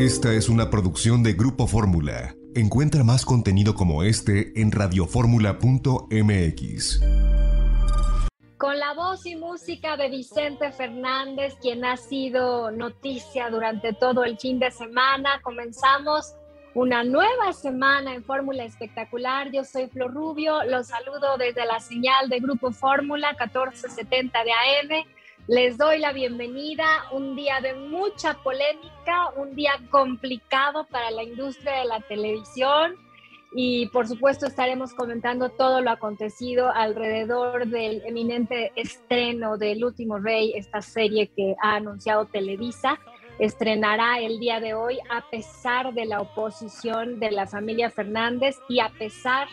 Esta es una producción de Grupo Fórmula. Encuentra más contenido como este en radioformula.mx. Con la voz y música de Vicente Fernández, quien ha sido noticia durante todo el fin de semana, comenzamos una nueva semana en Fórmula Espectacular. Yo soy Flor Rubio, los saludo desde la señal de Grupo Fórmula 1470 de AM les doy la bienvenida, un día de mucha polémica, un día complicado para la industria de la televisión y por supuesto estaremos comentando todo lo acontecido alrededor del eminente estreno del Último Rey, esta serie que ha anunciado Televisa. Estrenará el día de hoy a pesar de la oposición de la familia Fernández y a pesar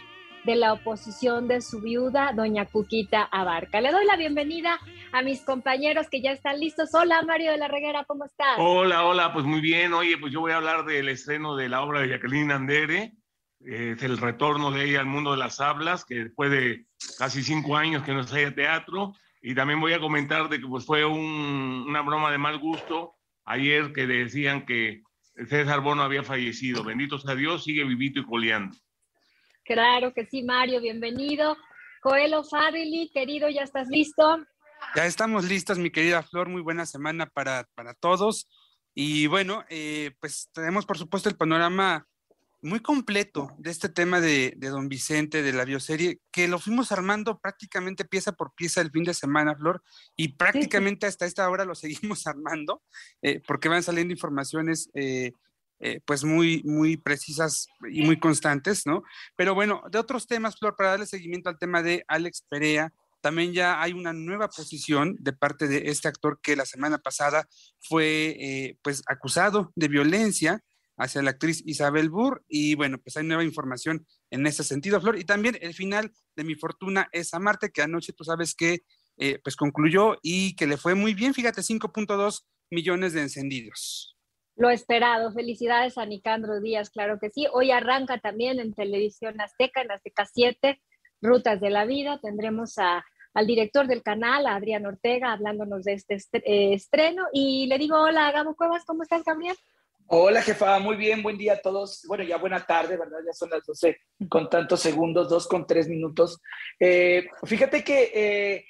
de la oposición de su viuda, doña Cuquita Abarca. Le doy la bienvenida a mis compañeros que ya están listos. Hola, Mario de la Reguera, ¿cómo estás? Hola, hola, pues muy bien. Oye, pues yo voy a hablar del estreno de la obra de Jacqueline Andere. Es el retorno de ella al mundo de las hablas, que después de casi cinco años que no haya teatro. Y también voy a comentar de que pues fue una broma de mal gusto ayer que decían que César Bono había fallecido. Bendito sea Dios, sigue vivito y coleando. Claro que sí, Mario, bienvenido. Coelho Fabili, querido, ¿ya estás listo? Ya estamos listos, mi querida Flor. Muy buena semana para, para todos. Y bueno, eh, pues tenemos por supuesto el panorama muy completo de este tema de, de, Don Vicente, de la bioserie, que lo fuimos armando prácticamente pieza por pieza el fin de semana, Flor, y prácticamente hasta esta hora lo seguimos armando, eh, porque van saliendo informaciones eh, eh, pues muy, muy precisas y muy constantes, ¿no? Pero bueno, de otros temas, Flor, para darle seguimiento al tema de Alex Perea, también ya hay una nueva posición de parte de este actor que la semana pasada fue eh, pues acusado de violencia hacia la actriz Isabel Burr y bueno, pues hay nueva información en ese sentido, Flor. Y también el final de Mi Fortuna es Amarte, que anoche tú sabes que eh, pues concluyó y que le fue muy bien, fíjate, 5.2 millones de encendidos. Lo esperado. Felicidades a Nicandro Díaz, claro que sí. Hoy arranca también en Televisión Azteca, en Azteca 7, Rutas de la Vida. Tendremos a, al director del canal, Adrián Ortega, hablándonos de este eh, estreno. Y le digo, hola, Gabo Cuevas, ¿cómo estás, Gabriel? Hola, jefa, muy bien, buen día a todos. Bueno, ya buena tarde, ¿verdad? Ya son las 12 con tantos segundos, dos con tres minutos. Eh, fíjate que eh,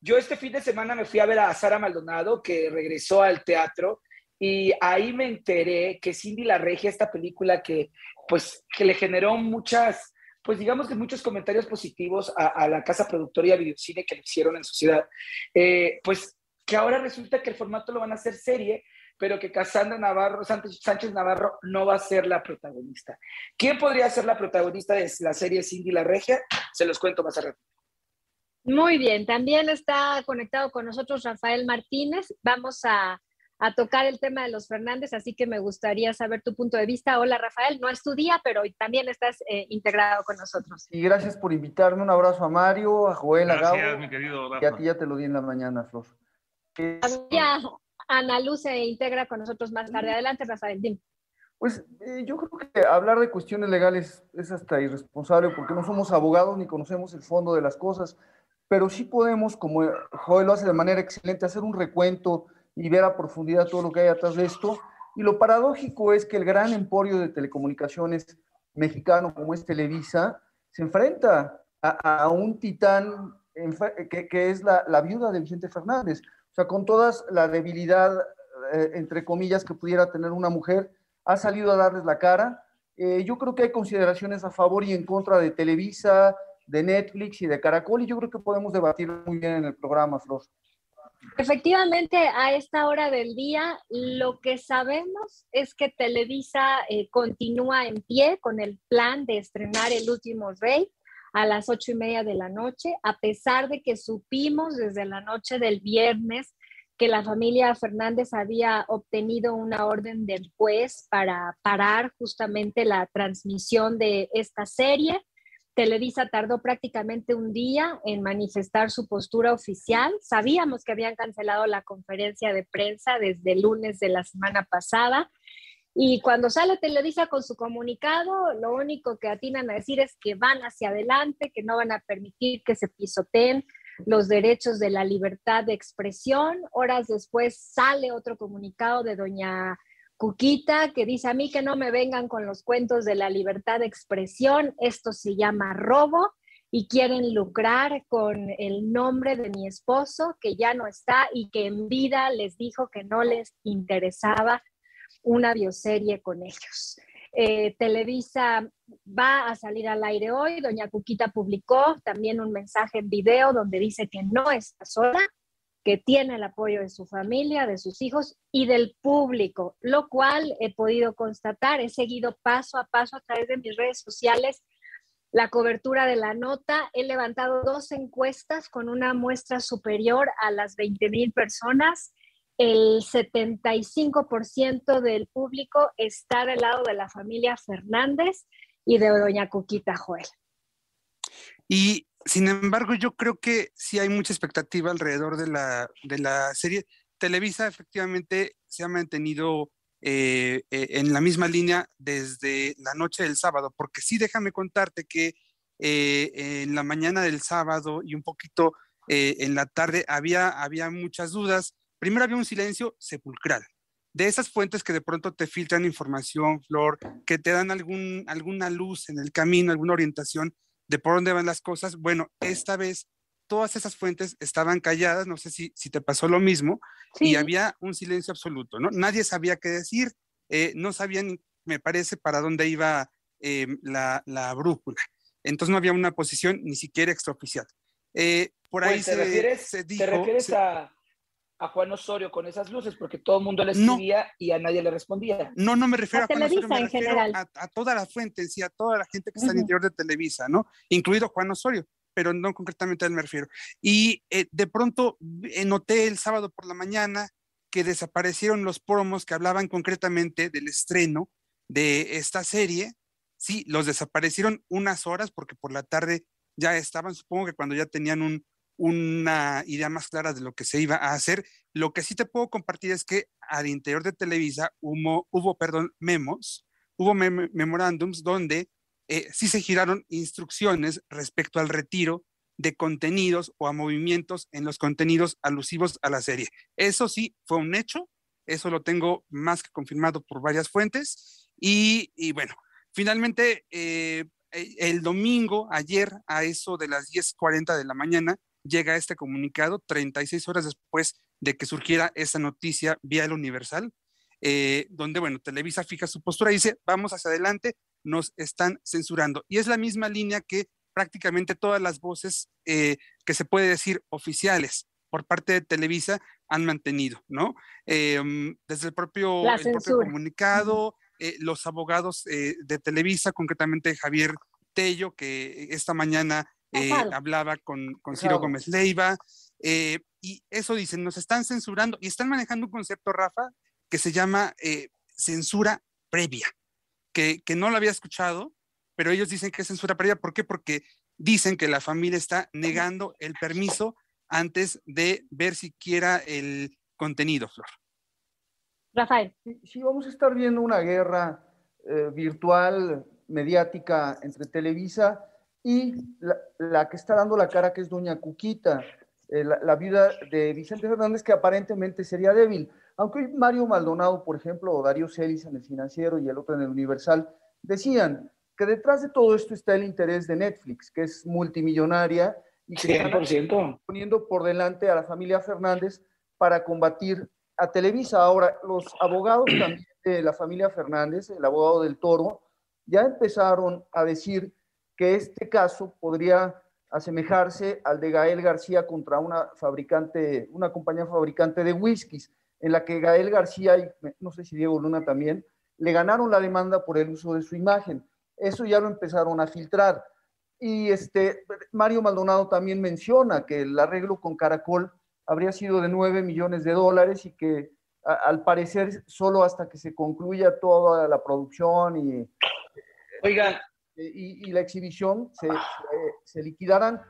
yo este fin de semana me fui a ver a Sara Maldonado, que regresó al teatro y ahí me enteré que Cindy la Regia, esta película que, pues, que le generó muchas, pues digamos que muchos comentarios positivos a, la casa productora y a Videocine que le hicieron en su ciudad, eh, pues que ahora resulta que el formato lo van a hacer serie, pero que Cassandra Navarro, Sánchez Navarro no va a ser la protagonista. ¿Quién podría ser la protagonista de la serie Cindy la Regia? Se los cuento más rato. Muy bien, también está conectado con nosotros Rafael Martínez. Vamos a a tocar el tema de los Fernández, así que me gustaría saber tu punto de vista. Hola Rafael, no es tu día, pero también estás eh, integrado con nosotros. Y gracias por invitarme. Un abrazo a Mario, a Joel, a Gabo. mi querido Y a ti ya te lo di en la mañana, Flor. Ya Ana Luz se integra con nosotros más tarde. Adelante, Rafael, dime. Pues eh, yo creo que hablar de cuestiones legales es hasta irresponsable porque no somos abogados ni conocemos el fondo de las cosas, pero sí podemos, como Joel lo hace de manera excelente, hacer un recuento y ver a profundidad todo lo que hay atrás de esto. Y lo paradójico es que el gran emporio de telecomunicaciones mexicano como es Televisa se enfrenta a, un titán que, es la, la, viuda de Vicente Fernández. O sea, con toda la debilidad, eh, entre comillas, que pudiera tener una mujer, ha salido a darles la cara. Eh, yo creo que hay consideraciones a favor y en contra de Televisa, de Netflix y de Caracol, y yo creo que podemos debatir muy bien en el programa, Flor. Efectivamente, a esta hora del día, lo que sabemos es que Televisa eh, continúa en pie con el plan de estrenar El último rey a las ocho y media de la noche, a pesar de que supimos desde la noche del viernes que la familia Fernández había obtenido una orden del juez para parar justamente la transmisión de esta serie. Televisa tardó prácticamente un día en manifestar su postura oficial. Sabíamos que habían cancelado la conferencia de prensa desde el lunes de la semana pasada. Y cuando sale Televisa con su comunicado, lo único que atinan a decir es que van hacia adelante, que no van a permitir que se pisoteen los derechos de la libertad de expresión. Horas después sale otro comunicado de doña Cuquita, que dice a mí que no me vengan con los cuentos de la libertad de expresión, esto se llama robo y quieren lucrar con el nombre de mi esposo, que ya no está y que en vida les dijo que no les interesaba una bioserie con ellos. Eh, Televisa va a salir al aire hoy. Doña Cuquita publicó también un mensaje en video donde dice que no está sola, que tiene el apoyo de su familia, de sus hijos y del público, lo cual he podido constatar. He seguido paso a paso a través de mis redes sociales la cobertura de la nota. He levantado dos encuestas con una muestra superior a las 20 mil personas. El 75% del público está del lado de la familia Fernández y de doña Cuquita Joel. Y sin embargo, yo creo que sí hay mucha expectativa alrededor de la, de la serie. Televisa efectivamente se ha mantenido eh, eh, en la misma línea desde la noche del sábado, porque sí déjame contarte que eh, en la mañana del sábado y un poquito en la tarde había, había muchas dudas. Primero había un silencio sepulcral. De esas fuentes que de pronto te filtran información, Flor, que te dan algún, alguna luz en el camino, alguna orientación de por dónde van las cosas. Bueno, esta vez todas esas fuentes estaban calladas, no sé si, si te pasó lo mismo, y había un silencio absoluto, ¿no? Nadie sabía qué decir, eh, no sabían, me parece, para dónde iba em, la, la, brújula. Entonces no había una posición ni siquiera extraoficial. Eh, por ahí pues, se, refieres, ¿Te refieres a, a, Juan Osorio con esas luces? Porque todo el mundo le escribía y a nadie le respondía. No, no me refiero a, Juan Osorio, me refiero a, a, toda la fuente, y a toda la gente que está en el interior de Televisa, ¿no? Incluido Juan Osorio pero no concretamente a él me refiero. Y eh, de pronto eh, noté el sábado por la mañana que desaparecieron los promos que hablaban concretamente del estreno de esta serie. Sí, los desaparecieron unas horas porque por la tarde ya estaban, supongo que cuando ya tenían una idea más clara de lo que se iba a hacer. Lo que sí te puedo compartir es que al interior de Televisa hubo, hubo perdón, memos, hubo memorándums donde eh, sí se giraron instrucciones respecto al retiro de contenidos o a movimientos en los contenidos alusivos a la serie. Eso sí fue un hecho, eso lo tengo más que confirmado por varias fuentes y, bueno, finalmente eh, el domingo, ayer a eso de las 10.40 de la mañana, llega este comunicado 36 horas después de que surgiera esa noticia vía el Universal, eh, donde, bueno, Televisa fija su postura y dice, vamos hacia adelante, nos están censurando. Y es la misma línea que prácticamente todas las voces eh, que se puede decir oficiales por parte de Televisa han mantenido, ¿no? Em, desde el propio, comunicado, eh, los abogados eh, de Televisa, concretamente Javier Tello, que esta mañana hablaba con, con Ciro Gómez Leiva, y eso dicen, nos están censurando y están manejando un concepto, Rafa, que se llama censura previa que, no lo había escuchado, pero ellos dicen que es censura previa. ¿Por qué? Porque dicen que la familia está negando el permiso antes de ver siquiera el contenido, Flor. Rafael. Sí, vamos a estar viendo una guerra eh, virtual, mediática entre Televisa y la, que está dando la cara, que es Doña Cuquita, eh, la, la, vida de Vicente Fernández, que aparentemente sería débil. Aunque Mario Maldonado, por ejemplo, o Darío Celis en el financiero y el otro en el Universal, decían que detrás de todo esto está el interés de Netflix, que es multimillonaria y que está poniendo por delante a la familia Fernández para combatir a Televisa. Ahora, los abogados también de la familia Fernández, el abogado del Toro, ya empezaron a decir que este caso podría asemejarse al de Gael García contra una fabricante, una compañía fabricante de whiskies en la que Gael García y no sé si Diego Luna también, le ganaron la demanda por el uso de su imagen. Eso ya lo empezaron a filtrar. Y este, Mario Maldonado también menciona que el arreglo con Caracol habría sido de 9 millones de dólares y que al parecer solo hasta que se concluya toda la producción y, Oigan. Y, la exhibición se, se, liquidarán.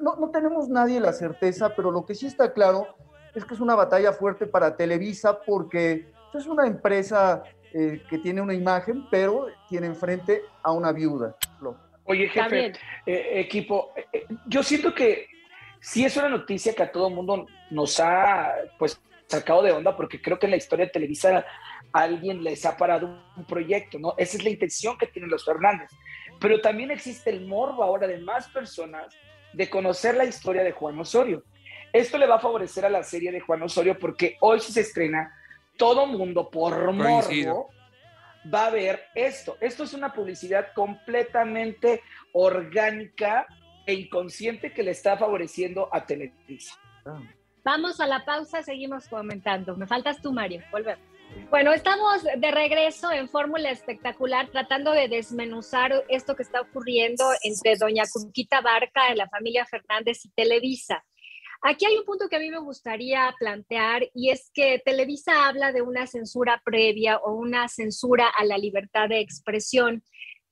no, no tenemos nadie la certeza, pero lo que sí está claro es que es una batalla fuerte para Televisa porque es una empresa eh, que tiene una imagen, pero tiene enfrente a una viuda. Oye, jefe, eh, equipo, eh, yo siento que sí es una noticia que a todo el mundo nos ha, pues, sacado de onda porque creo que en la historia de Televisa alguien les ha parado un proyecto, ¿no? Esa es la intención que tienen los Fernández. Pero también existe el morbo ahora de más personas de conocer la historia de Juan Osorio. Esto le va a favorecer a la serie de Juan Osorio porque hoy si se estrena, todo mundo por morbo va a ver esto. Esto es una publicidad completamente orgánica e inconsciente que le está favoreciendo a Televisa. Vamos a la pausa, seguimos comentando. Me faltas tú, Mario. Volvemos. Bueno, estamos de regreso en Fórmula Espectacular tratando de desmenuzar esto que está ocurriendo entre doña Cuquita Barca, la familia Fernández y Televisa. Aquí hay un punto que a mí me gustaría plantear y es que Televisa habla de una censura previa o una censura a la libertad de expresión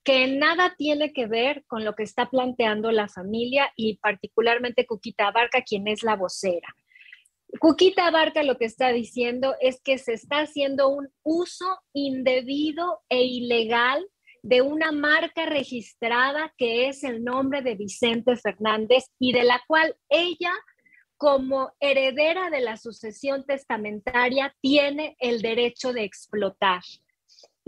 que nada tiene que ver con lo que está planteando la familia y particularmente Cuquita Barca, quien es la vocera. Cuquita Barca lo que está diciendo es que se está haciendo un uso indebido e ilegal de una marca registrada que es el nombre de Vicente Fernández y de la cual ella como heredera de la sucesión testamentaria, tiene el derecho de explotar.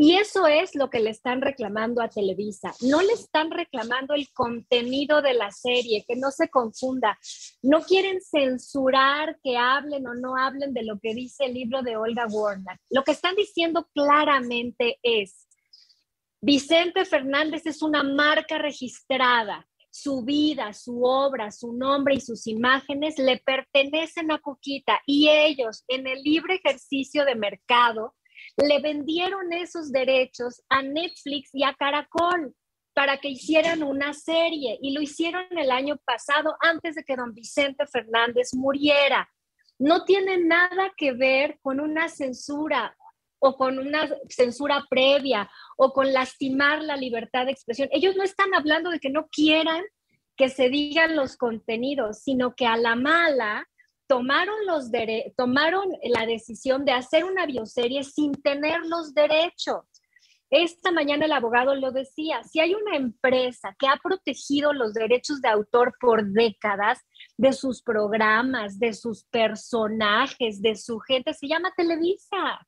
Y eso es lo que le están reclamando a Televisa. No le están reclamando el contenido de la serie, que no se confunda. No quieren censurar que hablen o no hablen de lo que dice el libro de Olga Warner. Lo que están diciendo claramente es, Vicente Fernández es una marca registrada su vida, su obra, su nombre y sus imágenes le pertenecen a Cuquita y ellos en el libre ejercicio de mercado le vendieron esos derechos a Netflix y a Caracol para que hicieran una serie y lo hicieron el año pasado antes de que don Vicente Fernández muriera. No tiene nada que ver con una censura o con una censura previa o con lastimar la libertad de expresión. Ellos no están hablando de que no quieran que se digan los contenidos, sino que a la mala tomaron, los tomaron la decisión de hacer una bioserie sin tener los derechos. Esta mañana el abogado lo decía, si hay una empresa que ha protegido los derechos de autor por décadas de sus programas, de sus personajes, de su gente, se llama Televisa.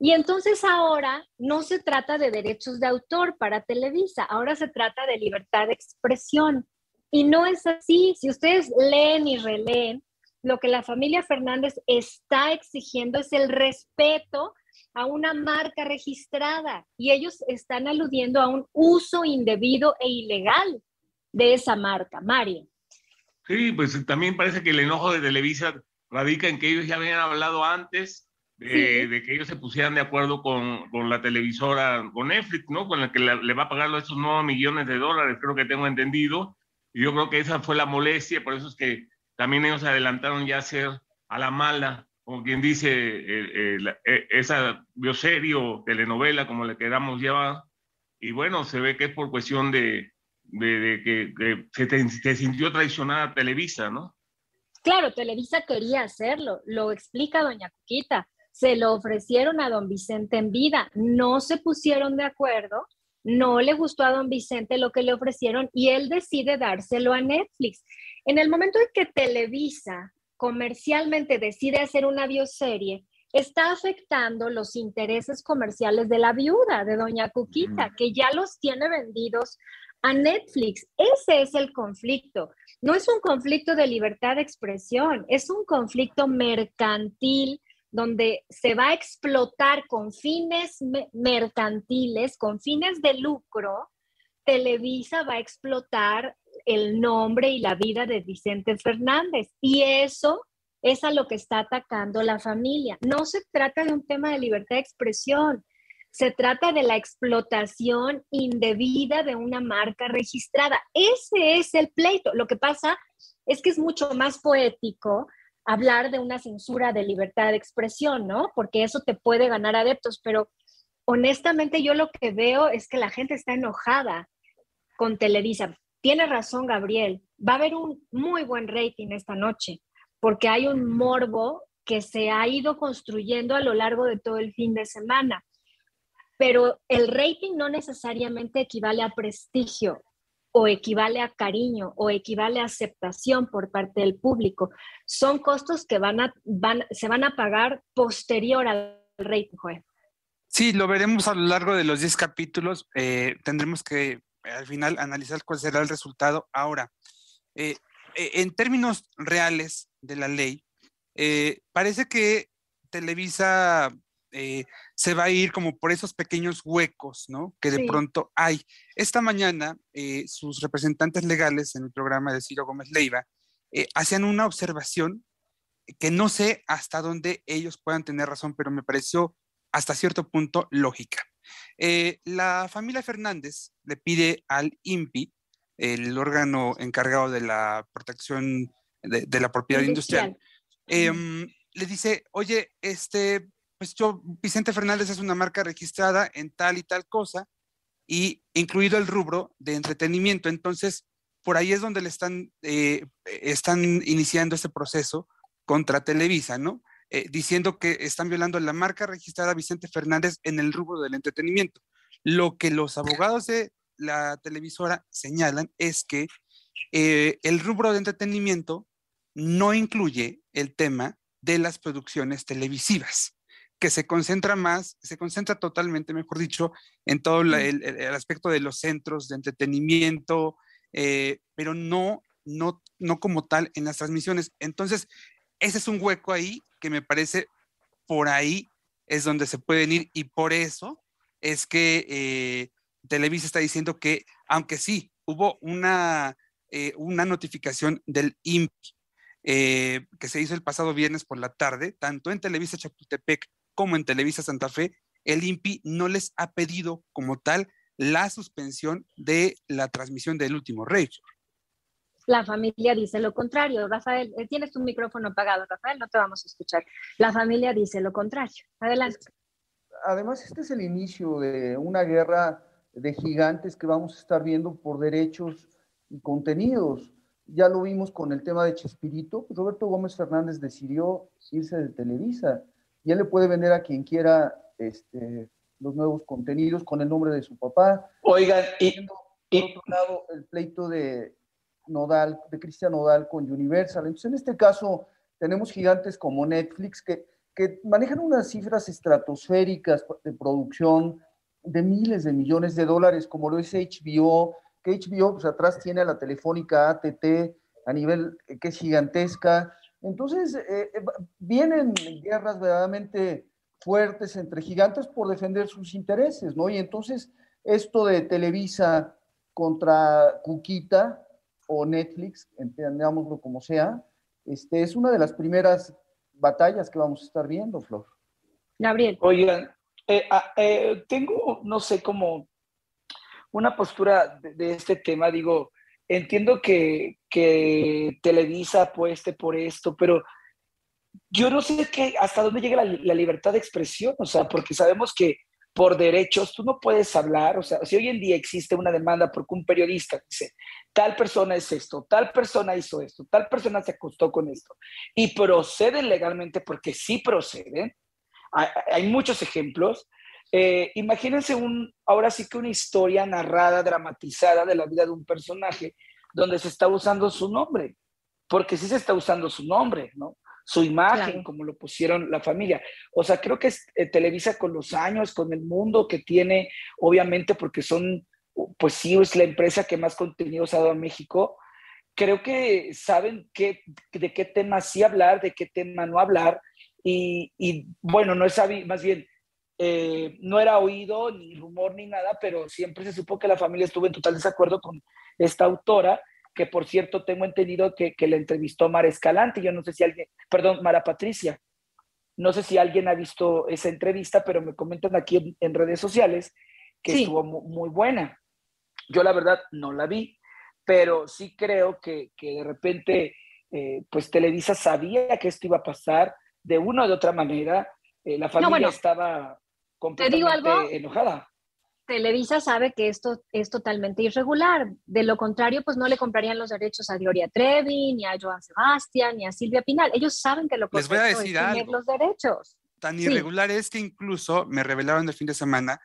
Y entonces ahora no se trata de derechos de autor para Televisa, ahora se trata de libertad de expresión. Y no es así. Si ustedes leen y releen, lo que la familia Fernández está exigiendo es el respeto a una marca registrada y ellos están aludiendo a un uso indebido e ilegal de esa marca. Mario. Sí, pues también parece que el enojo de Televisa radica en que ellos ya habían hablado antes de, que ellos se pusieran de acuerdo con, con, la televisora, con Netflix, ¿no? Con la que le, va a pagar esos 9 millones de dólares, creo que tengo entendido. Y yo creo que esa fue la molestia, por eso es que también ellos adelantaron ya hacer a la mala, como quien dice, eh, eh, esa bioserie o telenovela, como le queramos llamar. Y bueno, se ve que es por cuestión de, de, que, que se, se sintió traicionada Televisa, ¿no? Claro, Televisa quería hacerlo, lo explica doña Cuquita se lo ofrecieron a don Vicente en vida, no se pusieron de acuerdo, no le gustó a don Vicente lo que le ofrecieron y él decide dárselo a Netflix. En el momento en que Televisa comercialmente decide hacer una bioserie, está afectando los intereses comerciales de la viuda, de doña Cuquita, que ya los tiene vendidos a Netflix. Ese es el conflicto. No es un conflicto de libertad de expresión, es un conflicto mercantil donde se va a explotar con fines mercantiles, con fines de lucro, Televisa va a explotar el nombre y la vida de Vicente Fernández. Y eso es a lo que está atacando la familia. No se trata de un tema de libertad de expresión, se trata de la explotación indebida de una marca registrada. Ese es el pleito. Lo que pasa es que es mucho más poético hablar de una censura de libertad de expresión, ¿no? Porque eso te puede ganar adeptos, pero honestamente yo lo que veo es que la gente está enojada con Televisa. Tiene razón Gabriel, va a haber un muy buen rating esta noche, porque hay un morbo que se ha ido construyendo a lo largo de todo el fin de semana. Pero el rating no necesariamente equivale a prestigio o equivale a cariño o equivale a aceptación por parte del público. Son costos que van a, van, se van a pagar posterior al rating, Sí, lo veremos a lo largo de los 10 capítulos. Eh, tendremos que al final analizar cuál será el resultado. Ahora, eh, eh, en términos reales de la ley, parece que Televisa se va a ir como por esos pequeños huecos, ¿no? Que de pronto hay. Esta mañana, sus representantes legales en el programa de Ciro Gómez Leiva hacían una observación que no sé hasta dónde ellos puedan tener razón, pero me pareció hasta cierto punto lógica. Eh, la familia Fernández le pide al INPI, el órgano encargado de la protección de, la propiedad industrial, em, le dice, oye, este, pues yo, Vicente Fernández es una marca registrada en tal y tal cosa, y incluido el rubro de entretenimiento. Entonces, por ahí es donde le están, eh, están iniciando este proceso contra Televisa, ¿no? Eh, diciendo que están violando la marca registrada Vicente Fernández en el rubro del entretenimiento. Lo que los abogados de la televisora señalan es que eh, el rubro de entretenimiento no incluye el tema de las producciones televisivas, que se concentra más, se concentra totalmente, mejor dicho, en todo el, aspecto de los centros de entretenimiento, eh, pero no, no, no como tal en las transmisiones. Entonces, ese es un hueco ahí que me parece por ahí es donde se pueden ir y por eso es que eh, Televisa está diciendo que, aunque sí, hubo una, eh, una notificación del INPI eh, que se hizo el pasado viernes por la tarde, tanto en Televisa Chapultepec como en Televisa Santa Fe, el INPI no les ha pedido como tal la suspensión de la transmisión del último rey. La familia dice lo contrario. Rafael, eh, tienes tu micrófono apagado, Rafael, no te vamos a escuchar. La familia dice lo contrario. Adelante. Además, este es el inicio de una guerra de gigantes que vamos a estar viendo por derechos y contenidos. Ya lo vimos con el tema de Chespirito. Roberto Gómez Fernández decidió irse de Televisa y él le puede vender a quien quiera este, los nuevos contenidos con el nombre de su papá. Oigan, y, por otro lado, el pleito de Nodal, de Cristian Nodal con Universal. Entonces, en este caso, tenemos gigantes como Netflix que, que manejan unas cifras estratosféricas de producción de miles de millones de dólares, como lo es HBO, que HBO pues atrás tiene a la telefónica ATT a nivel que es gigantesca. Entonces, eh, eh, vienen guerras verdaderamente fuertes entre gigantes por defender sus intereses, ¿no? Y entonces, esto de Televisa contra Cuquita, o Netflix, entendámoslo como sea, este, es una de las primeras batallas que vamos a estar viendo, Flor. Gabriel. Oigan, eh, ah, eh, tengo, no sé, como una postura de, este tema, digo, entiendo que, que, Televisa apueste por esto, pero yo no sé qué, hasta dónde llega la, la libertad de expresión, o sea, porque sabemos que por derechos, tú no puedes hablar, o sea, si hoy en día existe una demanda porque un periodista dice, tal persona es esto, tal persona hizo esto, tal persona se acostó con esto, y proceden legalmente porque sí proceden, hay, muchos ejemplos, eh, imagínense un, ahora sí que una historia narrada, dramatizada de la vida de un personaje donde se está usando su nombre, porque sí se está usando su nombre, ¿no? Su imagen, como lo pusieron la familia. O sea, creo que eh, Televisa con los años, con el mundo que tiene, obviamente porque son, pues sí, es la empresa que más contenidos ha dado a México, creo que saben qué, de qué tema sí hablar, de qué tema no hablar, y, bueno, no es más bien, eh, no era oído ni rumor ni nada, pero siempre se supo que la familia estuvo en total desacuerdo con esta autora que por cierto tengo entendido que, que le entrevistó Mara Escalante, yo no sé si alguien, perdón, Mara Patricia, no sé si alguien ha visto esa entrevista, pero me comentan aquí en, redes sociales que estuvo muy, buena. Yo la verdad no la vi, pero sí creo que, que de repente, eh, pues Televisa sabía que esto iba a pasar de una o de otra manera. Eh, la familia estaba completamente enojada. Televisa sabe que esto es totalmente irregular. De lo contrario, pues no le comprarían los derechos a Gloria Trevi, ni a Joan Sebastián, ni a Silvia Pinal. Ellos saben que lo Les voy a decir es tener los derechos. Tan irregular es que incluso me revelaron el fin de semana,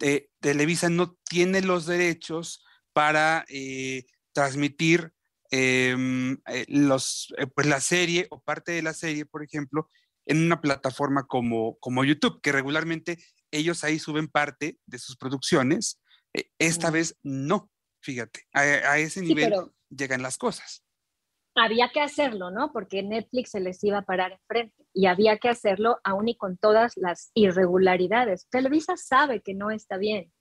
eh, Televisa no tiene los derechos para eh, transmitir em, los, pues la serie o parte de la serie, por ejemplo, en una plataforma como, como YouTube, que regularmente ellos ahí suben parte de sus producciones. esta vez no, fíjate, a, ese nivel llegan las cosas había que hacerlo, ¿no? Porque Netflix se les iba a parar enfrente y había que hacerlo aún y con todas las irregularidades. Televisa sabe que no está bien.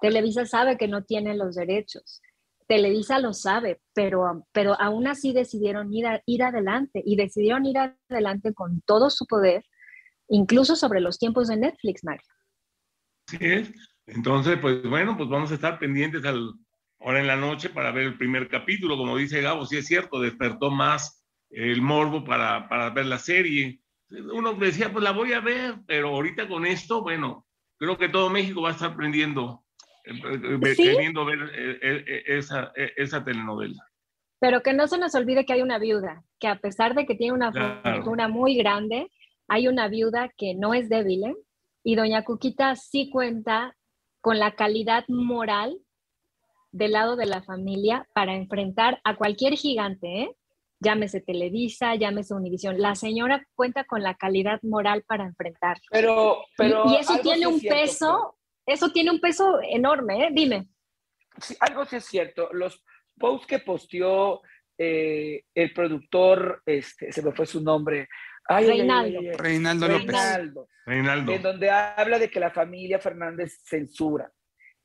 Televisa sabe que no tiene los derechos. Televisa lo sabe, pero, pero aún así decidieron ir, ir adelante y decidieron ir adelante con todo su poder, incluso sobre los tiempos de Netflix, Mario. Sí, entonces, pues bueno, pues vamos a estar pendientes al, ahora en la noche para ver el primer capítulo. Como dice Gabo, sí es cierto, despertó más el morbo para, para ver la serie. Uno decía, pues la voy a ver, pero ahorita con esto, bueno, creo que todo México va a estar aprendiendo, eh, eh, queriendo ver eh, esa, esa telenovela. Pero que no se nos olvide que hay una viuda, que a pesar de que tiene una fortuna muy grande, hay una viuda que no es débil, ¿eh? Y doña Cuquita sí cuenta con la calidad moral del lado de la familia para enfrentar a cualquier gigante, ¿eh? llámese Televisa, llámese Univisión. La señora cuenta con la calidad moral para enfrentar. Pero, pero y, eso tiene un peso, eso tiene un peso enorme, ¿eh? Dime. Sí, algo sí es cierto. Los posts que posteó eh, el productor, este, se me fue su nombre. Reinaldo. Reinaldo López. Reinaldo. En donde habla de que la familia Fernández censura.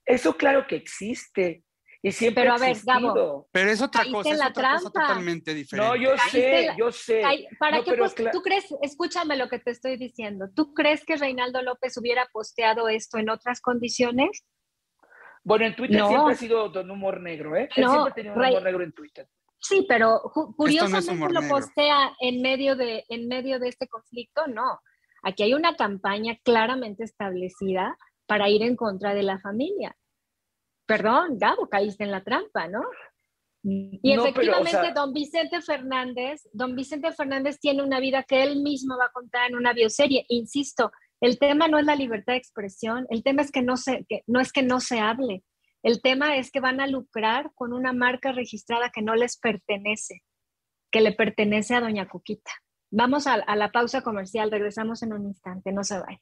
Eso claro que existe. Y siempre Pero a ver, Gabo, Pero es otra cosa, es otra cosa totalmente diferente. No, yo sé, yo sé. ¿Para qué tú crees, escúchame lo que te estoy diciendo, ¿tú crees que Reinaldo López hubiera posteado esto en otras condiciones? Bueno, en Twitter siempre ha sido don humor negro, ¿eh? Él siempre ha tenido un humor negro en Twitter. Sí, pero curiosamente lo postea en medio, de, en medio de este conflicto, no. Aquí hay una campaña claramente establecida para ir en contra de la familia perdón, Gabo, caíste en la trampa, ¿no? Y efectivamente, don Vicente Fernández, don Vicente Fernández tiene una vida que él mismo va a contar en una bioserie. Insisto, el tema no es la libertad de expresión, el tema es que no, se, que, no es que no se hable, el tema es que van a lucrar con una marca registrada que no les pertenece, que le pertenece a doña Cuquita. Vamos a, la pausa comercial, regresamos en un instante, no se vayan.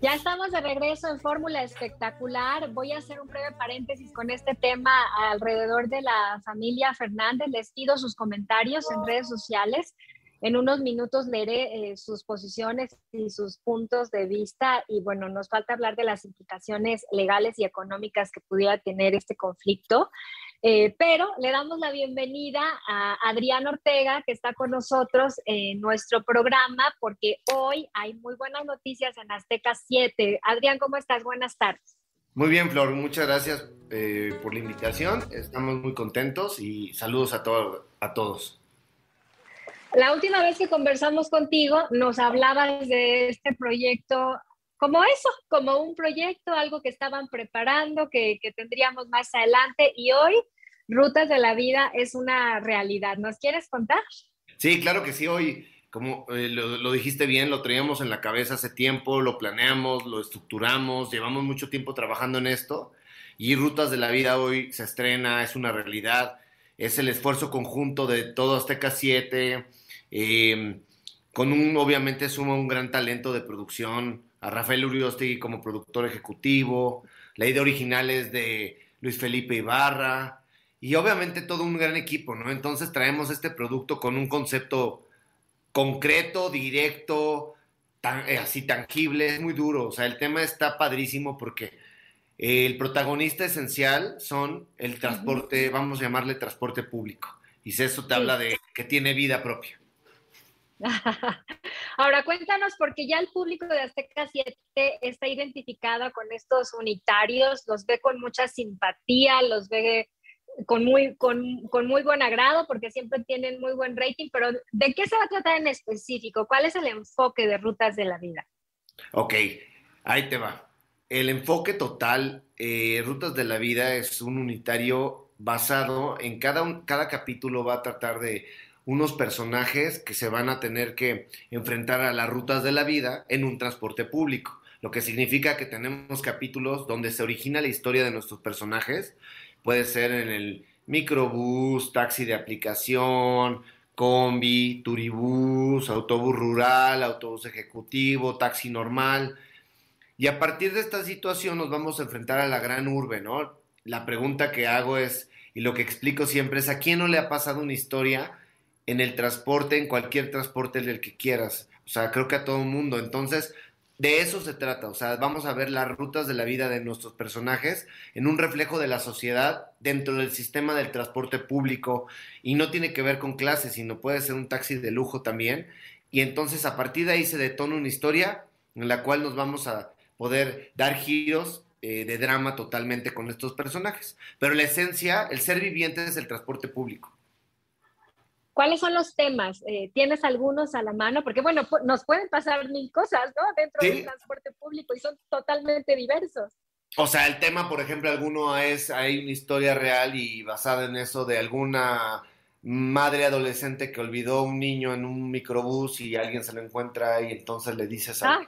Ya estamos de regreso en Fórmula Espectacular. Voy a hacer un breve paréntesis con este tema alrededor de la familia Fernández. Les pido sus comentarios en redes sociales. En unos minutos leeré eh, sus posiciones y sus puntos de vista y bueno, nos falta hablar de las implicaciones legales y económicas que pudiera tener este conflicto. Eh, pero le damos la bienvenida a Adrián Ortega, que está con nosotros en nuestro programa, porque hoy hay muy buenas noticias en Azteca 7. Adrián, ¿cómo estás? Buenas tardes. Muy bien, Flor, muchas gracias eh, por la invitación. Estamos muy contentos y saludos a, a todos. La última vez que conversamos contigo, nos hablabas de este proyecto como eso, como un proyecto, algo que estaban preparando, que, tendríamos más adelante y hoy Rutas de la Vida es una realidad. ¿Nos quieres contar? Sí, claro que sí, hoy, como eh, lo, dijiste bien, lo traíamos en la cabeza hace tiempo, lo planeamos, lo estructuramos, llevamos mucho tiempo trabajando en esto y Rutas de la Vida hoy se estrena, es una realidad, es el esfuerzo conjunto de todo Azteca 7, eh, con un, obviamente, suma un gran talento de producción, a Rafael Uriostegui como productor ejecutivo, la idea original es de Luis Felipe Ibarra y obviamente todo un gran equipo, ¿no? Entonces traemos este producto con un concepto concreto, directo, eh, así tangible, es muy duro, o sea, el tema está padrísimo porque el protagonista esencial son el transporte, vamos a llamarle transporte público, y eso te habla de que tiene vida propia. Ahora cuéntanos, porque ya el público de Azteca 7 está identificado con estos unitarios, los ve con mucha simpatía, los ve con muy, con, muy buen agrado, porque siempre tienen muy buen rating, pero ¿de qué se va a tratar en específico? ¿Cuál es el enfoque de Rutas de la Vida? Ok, ahí te va. El enfoque total, eh, Rutas de la Vida es un unitario basado en cada, cada capítulo va a tratar de unos personajes que se van a tener que enfrentar a las rutas de la vida en un transporte público, lo que significa que tenemos capítulos donde se origina la historia de nuestros personajes, puede ser en el microbús, taxi de aplicación, combi, turibús, autobús rural, autobús ejecutivo, taxi normal. Y a partir de esta situación nos vamos a enfrentar a la gran urbe, ¿no? La pregunta que hago es, y lo que explico siempre es, ¿a quién no le ha pasado una historia en el transporte, en cualquier transporte del que quieras? O sea, creo que a todo el mundo. Entonces, de eso se trata. O sea, vamos a ver las rutas de la vida de nuestros personajes en un reflejo de la sociedad dentro del sistema del transporte público. Y no tiene que ver con clases, sino puede ser un taxi de lujo también. Y entonces a partir de ahí se detona una historia en la cual nos vamos a poder dar giros eh, de drama totalmente con estos personajes. Pero la esencia, el ser viviente es el transporte público. ¿Cuáles son los temas? Eh, ¿Tienes algunos a la mano? Porque, bueno, nos pueden pasar mil cosas, ¿no? Dentro del transporte público y son totalmente diversos. O sea, el tema, por ejemplo, alguno es, hay una historia real y basada en eso de alguna madre adolescente que olvidó un niño en un microbús y alguien se lo encuentra y entonces le dice ah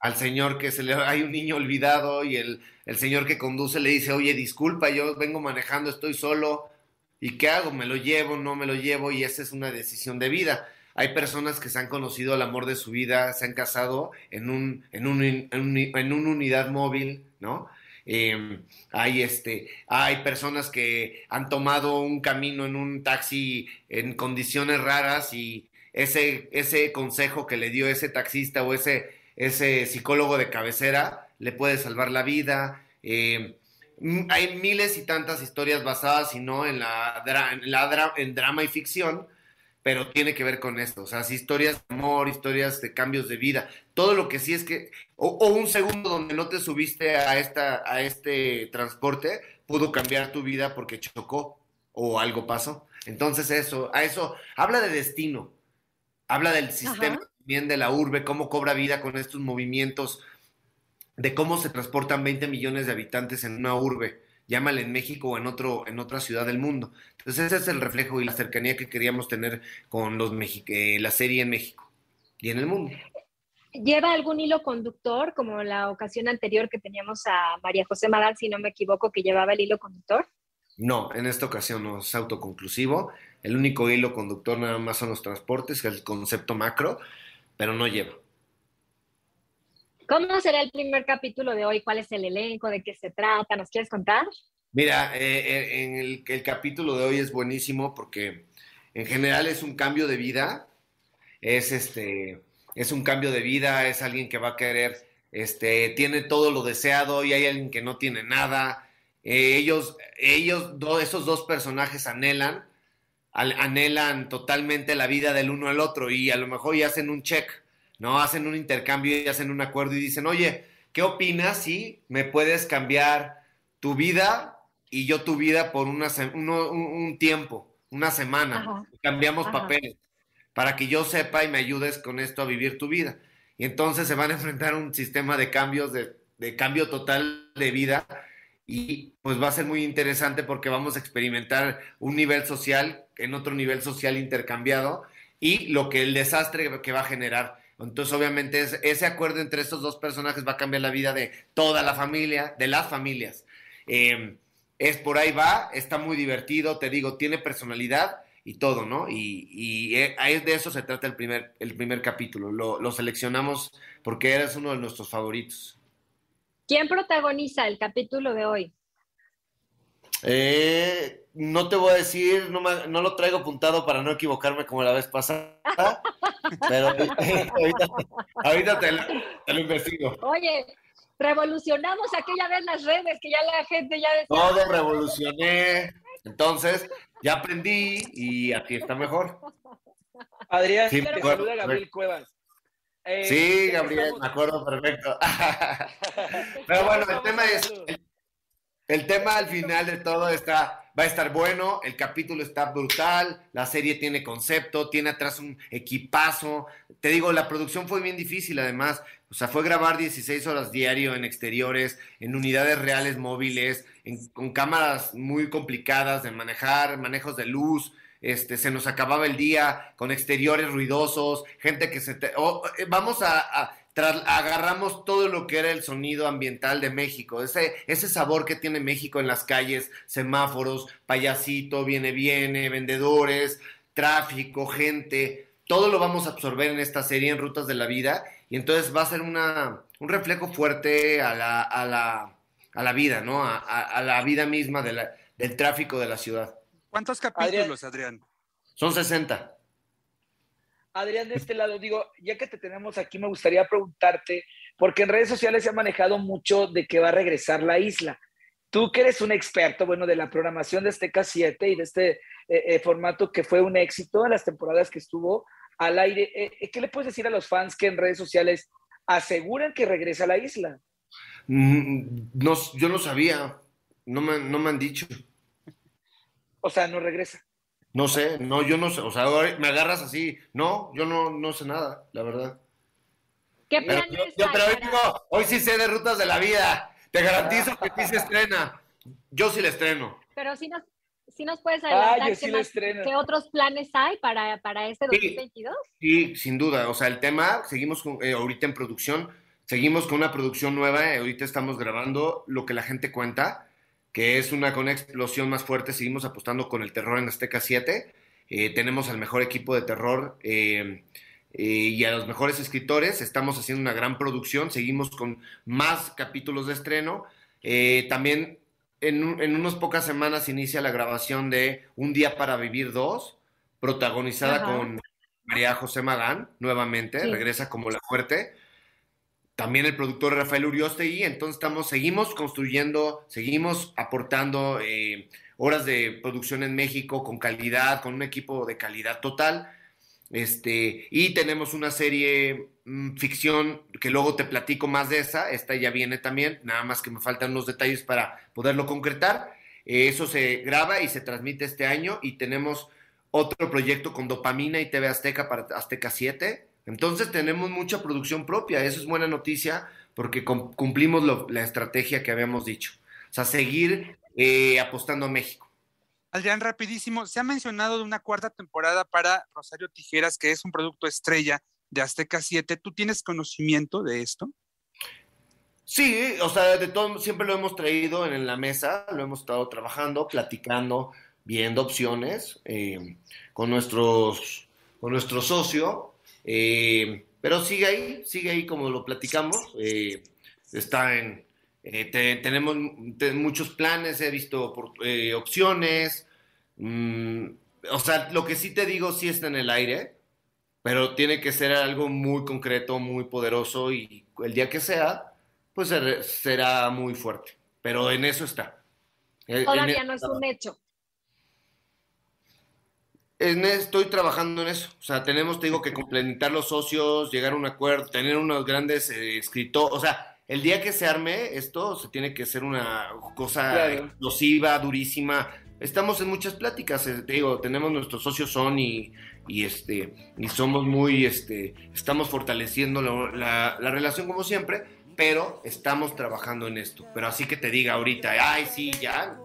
al señor que se le hay un niño olvidado y el, el, señor que conduce le dice, oye, disculpa, yo vengo manejando, estoy solo, ¿y qué hago? ¿Me lo llevo? ¿No me lo llevo? Y esa es una decisión de vida. Hay personas que se han conocido al amor de su vida, se han casado en un, en un, en una unidad móvil, ¿no? Em, hay, este, hay personas que han tomado un camino en un taxi en condiciones raras y ese, ese consejo que le dio ese taxista o ese ese psicólogo de cabecera le puede salvar la vida. Eh, hay miles y tantas historias basadas, y no en la, en, drama y ficción, pero tiene que ver con esto. O sea, historias de amor, historias de cambios de vida. Todo lo que sí es que, o, un segundo donde no te subiste a, esta, a este transporte, pudo cambiar tu vida porque chocó o algo pasó. Entonces eso, a eso, habla de destino, habla del sistema de la urbe, cómo cobra vida con estos movimientos, de cómo se transportan 20 millones de habitantes en una urbe, llámale en México o en, otro, en otra ciudad del mundo. Entonces ese es el reflejo y la cercanía que queríamos tener con los eh, la serie en México y en el mundo. ¿Lleva algún hilo conductor, como la ocasión anterior que teníamos a María José Madal, si no me equivoco, que llevaba el hilo conductor? No, en esta ocasión no es autoconclusivo. El único hilo conductor nada más son los transportes, que es el concepto macro, pero no lleva. ¿Cómo será el primer capítulo de hoy? ¿Cuál es el elenco? ¿De qué se trata? ¿Nos quieres contar? Mira, eh, eh, en el, el, capítulo de hoy es buenísimo porque en general es un cambio de vida, es este, es un cambio de vida, es alguien que va a querer, este, tiene todo lo deseado y hay alguien que no tiene nada. Eh, ellos, ellos, esos dos personajes anhelan anhelan totalmente la vida del uno al otro y a lo mejor ya hacen un check, ¿no? Hacen un intercambio y hacen un acuerdo y dicen, oye, ¿qué opinas si me puedes cambiar tu vida y yo tu vida por una, un, tiempo, una semana? Cambiamos papeles para que yo sepa y me ayudes con esto a vivir tu vida. Y entonces se van a enfrentar a un sistema de cambios, de, de cambio total de vida y pues va a ser muy interesante porque vamos a experimentar un nivel social en otro nivel social intercambiado y lo que el desastre que va a generar. Entonces, obviamente, ese acuerdo entre estos dos personajes va a cambiar la vida de toda la familia, de las familias. Em, es por ahí va, está muy divertido, te digo, tiene personalidad y todo, ¿no? Y, y eh, de eso se trata el primer, el primer capítulo. Lo, lo seleccionamos porque eres uno de nuestros favoritos. ¿Quién protagoniza el capítulo de hoy? Eh, no te voy a decir, no, no, lo traigo apuntado para no equivocarme como la vez pasada, pero ahorita, te, lo, investigo. Oye, revolucionamos aquella vez las redes que ya la gente ya decía. Todo revolucioné, entonces ya aprendí y aquí está mejor. Adrián, sí, saluda a Gabriel Cuevas. Eh, sí, Gabriel, me acuerdo perfecto. Pero bueno, el tema es, el, tema al final de todo está, va a estar bueno, el capítulo está brutal, la serie tiene concepto, tiene atrás un equipazo. Te digo, la producción fue bien difícil además, o sea, fue grabar 16 horas diario en exteriores, en unidades reales móviles, con cámaras muy complicadas de manejar, manejos de luz, este, se nos acababa el día con exteriores ruidosos, gente que se... Eh, vamos a, agarramos todo lo que era el sonido ambiental de México, ese, ese sabor que tiene México en las calles, semáforos, payasito, viene, viene, vendedores, tráfico, gente, todo lo vamos a absorber en esta serie en Rutas de la Vida y entonces va a ser una, un reflejo fuerte a la, a la, a la vida, ¿no? A, la vida misma del tráfico de la ciudad. ¿Cuántos capítulos, Adrián? Son 60. Adrián, de este lado, digo, ya que te tenemos aquí, me gustaría preguntarte, porque en redes sociales se ha manejado mucho de que va a regresar la isla. Tú que eres un experto, bueno, de la programación de este K7 y de este eh, eh, formato que fue un éxito en las temporadas que estuvo al aire, eh, ¿qué le puedes decir a los fans que en redes sociales aseguran que regresa a la isla? Mm, no, yo no sabía, no me, no me han dicho. O sea, no regresa. No sé, no, yo no sé, o sea, me agarras así, no, yo no, no sé nada, la verdad. ¿Qué planes yo, pero hoy, digo, hoy sí sé de rutas de la vida, te garantizo que sí se estrena, yo sí la estreno. Pero si nos, si nos puedes adelantar qué, qué, otros planes hay para, para este 2022. Sí, sin duda, o sea, el tema, seguimos con, eh, ahorita en producción, seguimos con una producción nueva, eh, ahorita estamos grabando lo que la gente cuenta, que es una, con una explosión más fuerte. Seguimos apostando con el terror en Azteca 7. Eh, tenemos al mejor equipo de terror eh, eh, y a los mejores escritores. Estamos haciendo una gran producción. Seguimos con más capítulos de estreno. también en, en unas pocas semanas inicia la grabación de Un día para vivir 2, protagonizada con María José Magán, nuevamente, regresa como la fuerte también el productor Rafael Uriostegui, entonces estamos, seguimos construyendo, seguimos aportando eh, horas de producción en México con calidad, con un equipo de calidad total. Este, y tenemos una serie mm, ficción que luego te platico más de esa, esta ya viene también, nada más que me faltan unos detalles para poderlo concretar. Eh, eso se graba y se transmite este año y tenemos otro proyecto con Dopamina y TV Azteca para Azteca 7 entonces tenemos mucha producción propia, eso es buena noticia porque cumplimos la estrategia que habíamos dicho, o sea, seguir eh, apostando a México. Adrián, rapidísimo, se ha mencionado de una cuarta temporada para Rosario Tijeras, que es un producto estrella de Azteca 7. ¿Tú tienes conocimiento de esto? Sí, o sea, de todo, siempre lo hemos traído en la mesa, lo hemos estado trabajando, platicando, viendo opciones eh, con, nuestros, con nuestro socio, eh, pero sigue ahí, sigue ahí como lo platicamos. Eh, está en. Eh, tenemos muchos planes, he visto opciones. Mm, o sea, lo que sí te digo sí está en el aire, pero tiene que ser algo muy concreto, muy poderoso y el día que sea, pues será muy fuerte. Pero en eso está. Todavía no es un hecho estoy trabajando en eso. O sea, tenemos, te digo, que complementar los socios, llegar a un acuerdo, tener unos grandes eh, escritores. O sea, el día que se arme esto, se tiene que ser una cosa explosiva, durísima. Estamos en muchas pláticas, eh, te digo, tenemos nuestros socios son y, este, y somos muy, este, estamos fortaleciendo la, la relación como siempre, pero estamos trabajando en esto. Pero así que te diga ahorita, ay, sí, ya,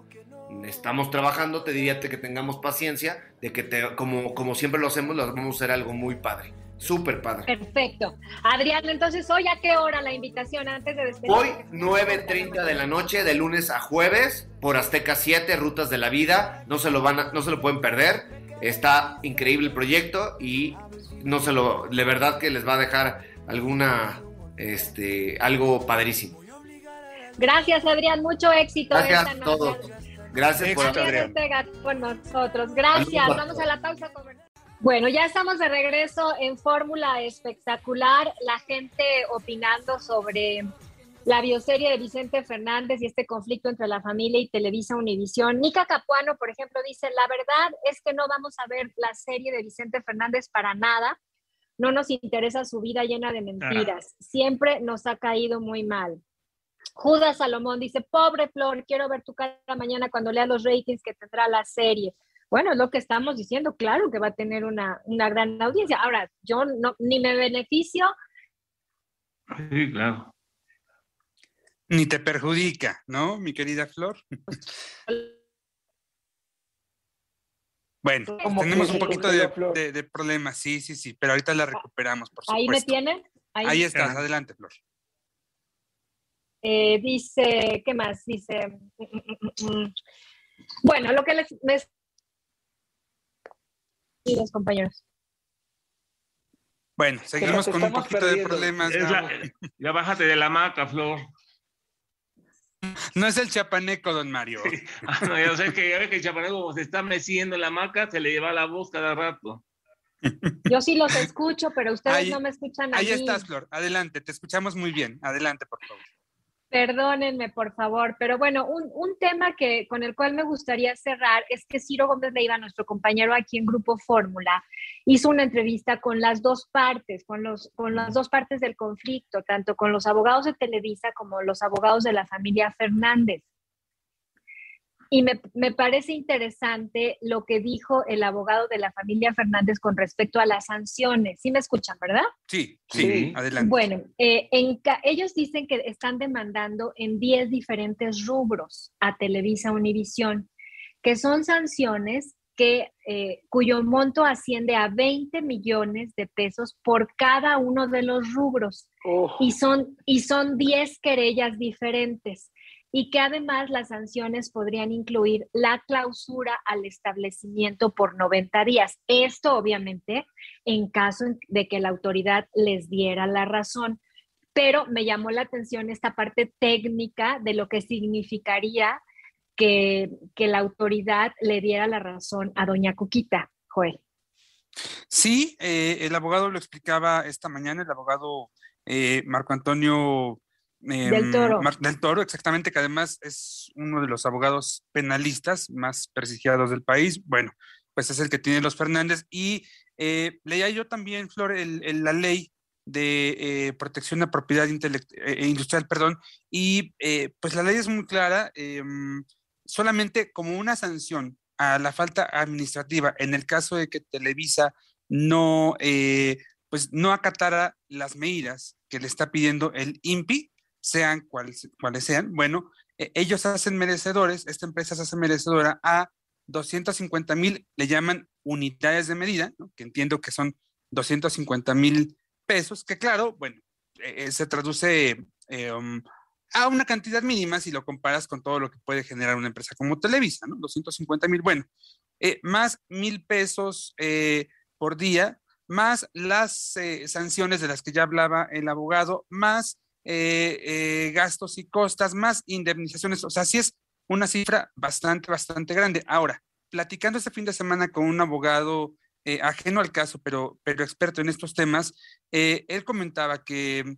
estamos trabajando, te diría que tengamos paciencia, de que te, como, como siempre lo hacemos, lo vamos a hacer algo muy padre. Súper padre. Perfecto. Adrián, entonces, ¿hoy a qué hora la invitación antes de despedir? Hoy, 9.30 de la noche, de lunes a jueves, por Azteca 7, Rutas de la Vida. No se lo, van no se lo pueden perder. Está increíble el proyecto y no se lo, de verdad que les va a dejar alguna, este, algo padrísimo. Gracias, Adrián. Mucho éxito. Gracias a todos. Gracias por estar con nosotros. Gracias. Vamos a la pausa Bueno, ya estamos de regreso en Fórmula Espectacular. La gente opinando sobre la bioserie de Vicente Fernández y este conflicto entre la familia y Televisa Univisión. Nica Capuano, por ejemplo, dice, la verdad es que no vamos a ver la serie de Vicente Fernández para nada. No nos interesa su vida llena de mentiras. Siempre nos ha caído muy mal. Judas Salomón dice, pobre Flor, quiero ver tu cara mañana cuando lea los ratings que tendrá la serie. Bueno, es lo que estamos diciendo, claro que va a tener una, gran audiencia. Ahora, yo no, ni me beneficio. Sí, claro. Ni te perjudica, ¿no, mi querida Flor? Bueno, tenemos un poquito de, problemas, sí, sí, sí, pero ahorita la recuperamos, por supuesto. ¿Ahí me tienen? Ahí, estás, adelante, Flor. Eh, dice, ¿qué más? Dice, mm, mm, mm, bueno, lo que les... Y los compañeros. Bueno, seguimos con un poquito de problemas. ya bájate de la maca, Flor. No es el chapaneco, don Mario. Ah, no, yo sé que ya ve que el chapaneco se está meciendo en la maca, se le lleva la voz cada rato. Yo sí los escucho, pero ustedes no me escuchan a Ahí estás, Flor. Adelante, te escuchamos muy bien. Adelante, por favor. Perdónenme, por favor, pero bueno, un, un, tema que, con el cual me gustaría cerrar es que Ciro Gómez Leiva, nuestro compañero aquí en Grupo Fórmula, hizo una entrevista con las dos partes, con, los, con las dos partes del conflicto, tanto con los abogados de Televisa como los abogados de la familia Fernández. Y me, me, parece interesante lo que dijo el abogado de la familia Fernández con respecto a las sanciones. ¿Sí me escuchan, verdad? Sí, sí, adelante. Bueno, eh, ellos dicen que están demandando en 10 diferentes rubros a Televisa Univisión, que son sanciones que, eh, cuyo monto asciende a 20 millones de pesos por cada uno de los rubros. Y, son, y son 10 querellas diferentes y que además las sanciones podrían incluir la clausura al establecimiento por 90 días. Esto obviamente en caso de que la autoridad les diera la razón. Pero me llamó la atención esta parte técnica de lo que significaría que, la autoridad le diera la razón a doña Cuquita, Joel. Sí, eh, el abogado lo explicaba esta mañana, el abogado eh, Marco Antonio del em, Toro. del Toro, exactamente, que además es uno de los abogados penalistas más prestigiados del país. Bueno, pues es el que tiene los Fernández. Y eh, leía yo también, Flor, la ley de eh, protección de propiedad eh, industrial, perdón, y pues la ley es muy clara, em, solamente como una sanción a la falta administrativa, en el caso de que Televisa no, pues no acatara las medidas que le está pidiendo el INPI, sean cuales, cuales sean, bueno, e, ellos hacen merecedores, esta empresa se hace merecedora a 250 mil, le llaman unidades de medida, que entiendo que son 250 mil pesos, que claro, bueno, e, e, se traduce eh, um, a una cantidad mínima si lo comparas con todo lo que puede generar una empresa como Televisa, ¿no? 250 mil, bueno, eh, más mil pesos eh, por día, más las sanciones de las que ya hablaba el abogado, más eh, eh, gastos y costas, más indemnizaciones. O sea, sí es una cifra bastante, bastante grande. Ahora, platicando este fin de semana con un abogado eh, ajeno al caso, pero, pero experto en estos temas, él comentaba que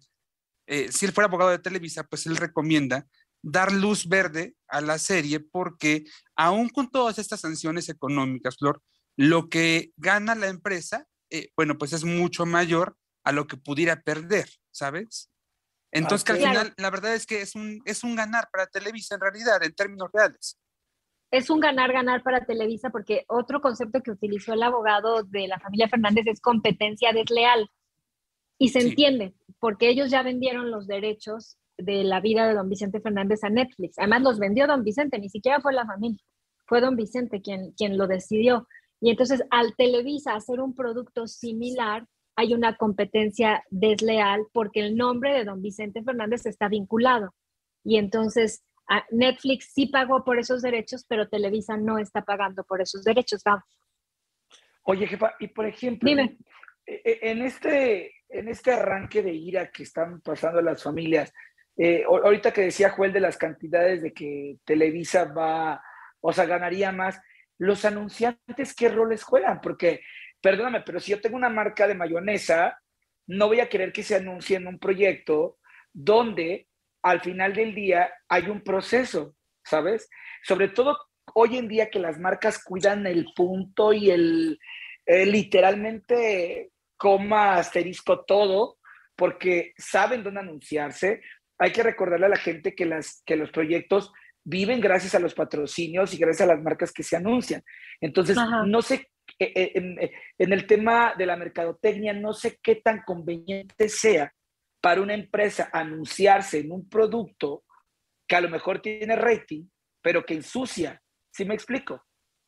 si él fuera abogado de Televisa, pues él recomienda dar luz verde a la serie porque aún con todas estas sanciones económicas, Flor, lo que gana la empresa, bueno, pues es mucho mayor a lo que pudiera perder, ¿sabes? Entonces, que al final, la verdad es que es un, es un ganar para Televisa en realidad, en términos reales. Es un ganar-ganar para Televisa porque otro concepto que utilizó el abogado de la familia Fernández es competencia desleal. Y se entiende, porque ellos ya vendieron los derechos de la vida de don Vicente Fernández a Netflix. Además, los vendió don Vicente, ni siquiera fue la familia, fue don Vicente quien, quien lo decidió. Y entonces, al Televisa hacer un producto similar, hay una competencia desleal porque el nombre de don Vicente Fernández está vinculado. Y entonces Netflix sí pagó por esos derechos, pero Televisa no está pagando por esos derechos. Vamos. Oye, jefa, y por ejemplo, Dime. E, e, en este, en este arranque de ira que están pasando las familias, eh, ahorita que decía Joel de las cantidades de que Televisa va, o sea, ganaría más, los anunciantes, ¿qué roles juegan? Porque perdóname, pero si yo tengo una marca de mayonesa, no voy a querer que se anuncie en un proyecto donde al final del día hay un proceso, ¿sabes? Sobre todo hoy en día que las marcas cuidan el punto y el eh, literalmente coma asterisco todo, porque saben dónde anunciarse. Hay que recordarle a la gente que, las, que los proyectos viven gracias a los patrocinios y gracias a las marcas que se anuncian. Entonces, no sé eh, eh, en, el tema de la mercadotecnia, no sé qué tan conveniente sea para una empresa anunciarse en un producto que a lo mejor tiene rating, pero que ensucia. ¿Sí me explico?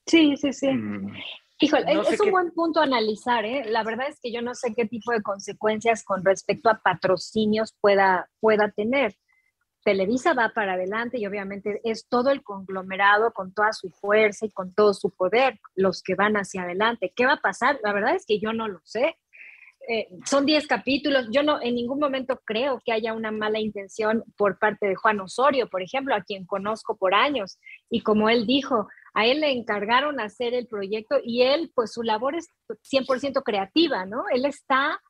Sí, sí, sí. Mm. Híjole, es, un buen punto a analizar, ¿eh? La verdad es que yo no sé qué tipo de consecuencias con respecto a patrocinios pueda, pueda tener. Televisa va para adelante y obviamente es todo el conglomerado con toda su fuerza y con todo su poder los que van hacia adelante. ¿Qué va a pasar? La verdad es que yo no lo sé. Eh, son 10 capítulos. Yo no en ningún momento creo que haya una mala intención por parte de Juan Osorio, por ejemplo, a quien conozco por años. Y como él dijo, a él le encargaron hacer el proyecto y él, pues su labor es 100% creativa, ¿no? Él está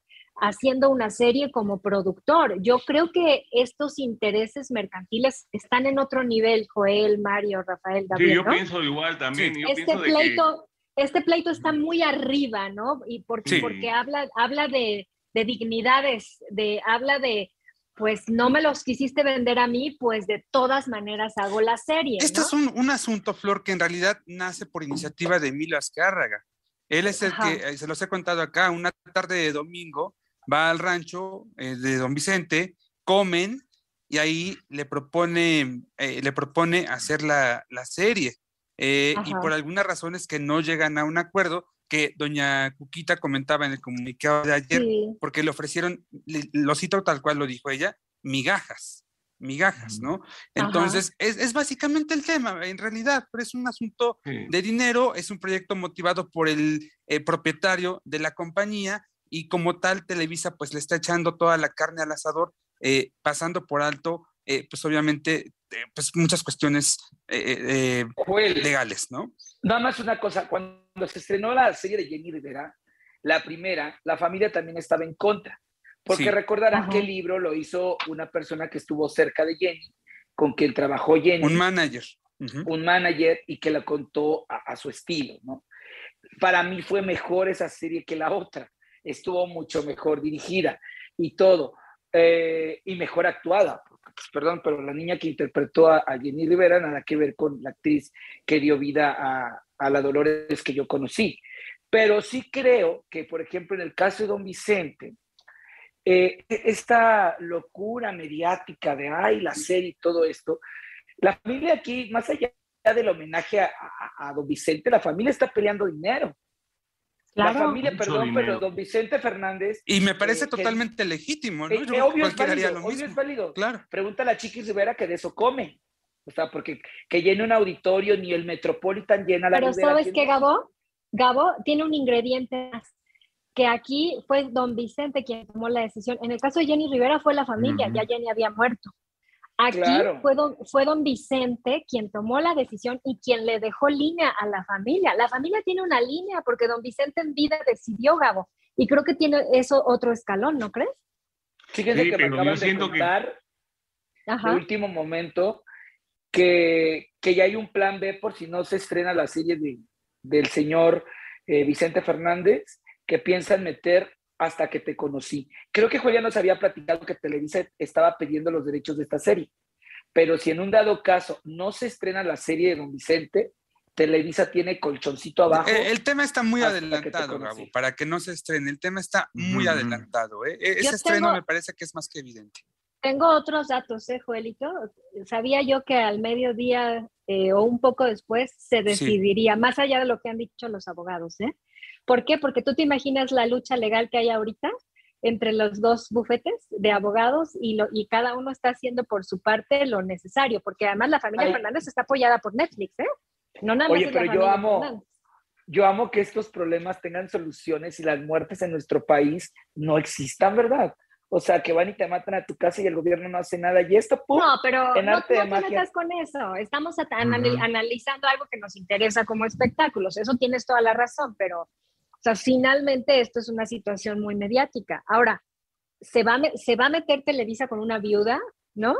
haciendo una serie como productor. Yo creo que estos intereses mercantiles están en otro nivel, Joel, Mario, Rafael, Gabriel. Sí, yo pienso igual también. este, pleito, este pleito está muy arriba, ¿no? Y porque, porque habla, habla de, dignidades, de, habla de, pues no me los quisiste vender a mí, pues de todas maneras hago la serie. Este es un, asunto, Flor, que en realidad nace por iniciativa de Emilio Azcárraga. Él es el que, eh, se los he contado acá, una tarde de domingo, va al rancho eh, de don Vicente, comen y ahí le propone, eh, le propone hacer la, serie. y por algunas razones que no llegan a un acuerdo, que doña Cuquita comentaba en el comunicado de ayer, porque le ofrecieron, lo cito tal cual lo dijo ella, migajas, migajas, ¿no? Entonces, es, básicamente el tema, en realidad, pero es un asunto de dinero, es un proyecto motivado por el eh, propietario de la compañía y como tal, Televisa pues le está echando toda la carne al asador, eh, pasando por alto, eh, pues obviamente, pues muchas cuestiones legales, ¿no? Nada más una cosa, cuando se estrenó la serie de Jenny Rivera, la primera, la familia también estaba en contra, porque recordarán que el libro lo hizo una persona que estuvo cerca de Jenny, con quien trabajó Jenny. Un manager. Un manager y que la contó a, su estilo, ¿no? Para mí fue mejor esa serie que la otra, estuvo mucho mejor dirigida y todo, eh, y mejor actuada, pues, perdón, pero la niña que interpretó a, Jenny Rivera nada que ver con la actriz que dio vida a, a la Dolores que yo conocí. Pero sí creo que, por ejemplo, en el caso de Don Vicente, eh, esta locura mediática de, ay, la serie y todo esto, la familia aquí, más allá del homenaje a, a, Don Vicente, la familia está peleando dinero. La familia, perdón, pero don Vicente Fernández. Y me parece eh, totalmente legítimo, ¿no? Eh, Yo obvio, es válido, lo obvio es válido. Claro. Pregunta a la Chiquis Rivera que de eso come. O sea, porque que llene un auditorio, ni el Metropolitan llena la Pero ¿sabes qué, Gabo? Gabo tiene un ingrediente más, que aquí fue don Vicente quien tomó la decisión. En el caso de Jenny Rivera fue la familia, ya Jenny había muerto. Aquí fue, don, fue don Vicente quien tomó la decisión y quien le dejó línea a la familia. La familia tiene una línea porque don Vicente en vida decidió, Gabo. Y creo que tiene eso otro escalón, ¿no crees? Fíjense que me acaban de contar que... último momento que, ya hay un plan B por si no se estrena la serie de, del señor eh, Vicente Fernández, que piensan meter hasta que te conocí. Creo que Julián nos había platicado que Televisa estaba pidiendo los derechos de esta serie, pero si en un dado caso no se estrena la serie de Don Vicente, Televisa tiene colchoncito abajo. El, tema está muy adelantado, Gabo, para que no se estrene. El tema está muy adelantado. ¿eh? E, ese estreno me parece que es más que evidente. Tengo otros datos, ¿eh, Joelito? Sabía yo que al mediodía eh, o un poco después se decidiría, más allá de lo que han dicho los abogados, ¿eh? ¿Por qué? Porque tú te imaginas la lucha legal que hay ahorita entre los dos bufetes de abogados y, lo, y cada uno está haciendo por su parte lo necesario, porque además la familia Fernández está apoyada por Netflix, ¿eh? No nada Oye, pero yo amo, yo amo que estos problemas tengan soluciones y las muertes en nuestro país no existan, ¿verdad? O sea, que van y te matan a tu casa y el gobierno no hace nada. Y esto, ¡pum! No, pero no, no te metas con eso. Estamos analizando algo que nos interesa como espectáculos. Eso tienes toda la razón, pero, o sea, finalmente esto es una situación muy mediática. Ahora, ¿se va, se va a meter Televisa con una viuda, no?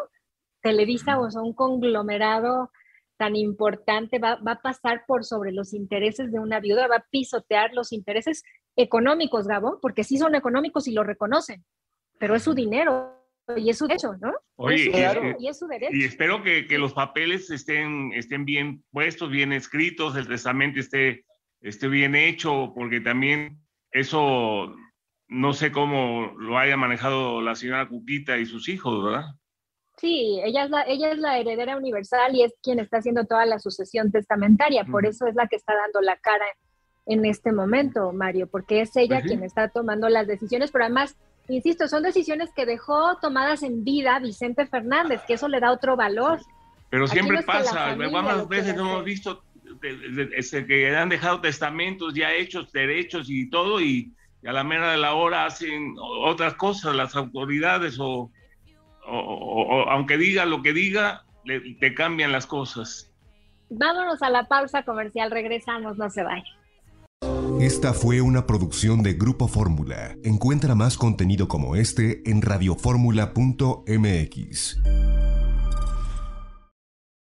Televisa, o sea, un conglomerado tan importante va, va, a pasar por sobre los intereses de una viuda, va a pisotear los intereses económicos, Gabo, porque sí son económicos y lo reconocen pero es su dinero y es su derecho, ¿no? Oye, y, es su derecho. Y espero que, que, los papeles estén, estén bien puestos, bien escritos, el testamento esté, esté bien hecho, porque también eso no sé cómo lo haya manejado la señora Cuquita y sus hijos, ¿verdad? Sí, ella es, la, ella es la heredera universal y es quien está haciendo toda la sucesión testamentaria, por eso es la que está dando la cara en este momento, Mario, porque es ella Pues sí. quien está tomando las decisiones, pero además, insisto, son decisiones que dejó tomadas en vida Vicente Fernández, que eso le da otro valor. Pero siempre no es que la pasa, familia ¿cuántas lo veces quiera hemos visto este, que han dejado testamentos ya hechos, derechos y todo, y, y a la mera de la hora hacen otras cosas las autoridades o, o- o- o aunque diga lo que diga, le- te cambian las cosas. Vámonos a la pausa comercial, regresamos, no se vayan. Esta fue una producción de Grupo Fórmula. Encuentra más contenido como este en radioformula.mx.